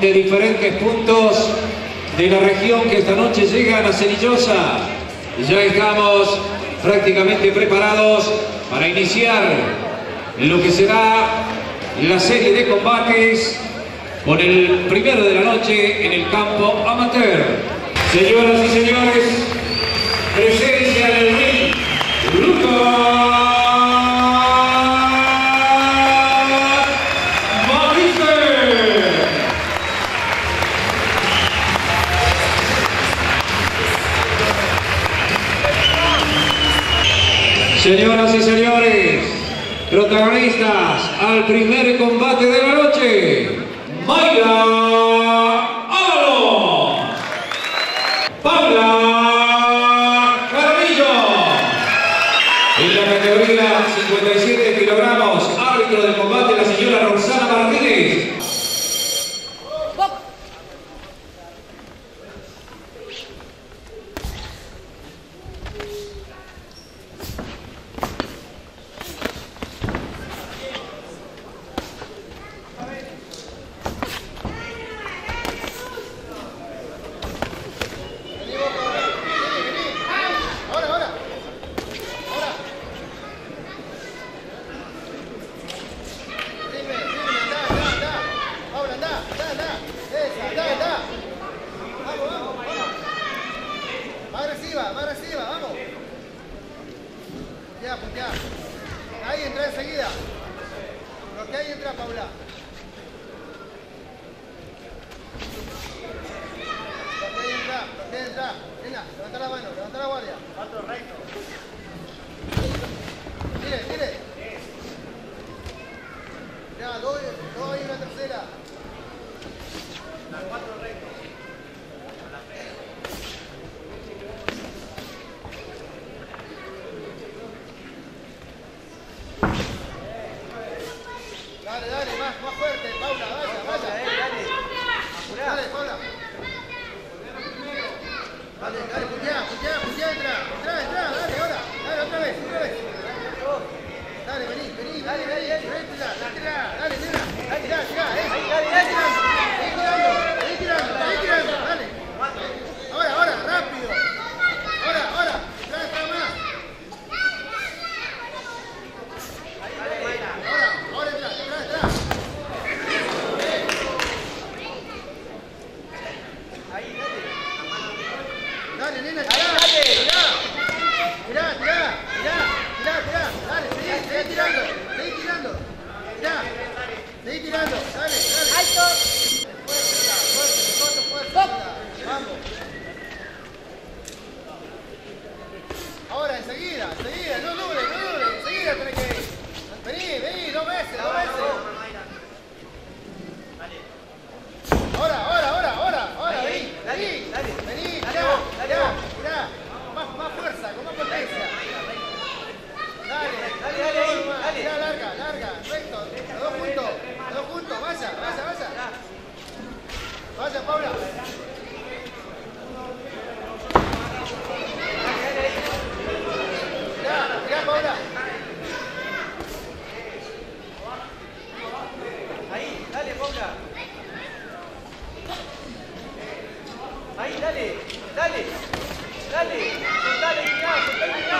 de diferentes puntos de la región que esta noche llegan a Cenillosa. Ya estamos prácticamente preparados para iniciar lo que será la serie de combates con el primero de la noche en el campo amateur. Señoras y señores, presencia del Señoras y señores, protagonistas al primer combate de la noche, Mayra Ábalos, Paula Carrillo, en la categoría 57 kilogramos, árbitro del combate la señora Rosana Martínez. Y entra. Nena, levanta la mano, levanta la guardia. Cuatro recto. Tire, tire. Ya, dos, dos y una tercera. Las cuatro recto. Vaya, Paula. Tirá, tirá, Paula. Ahí, dale, Paula. Ahí, dale, dale, dale, mirá, soltale, mirá.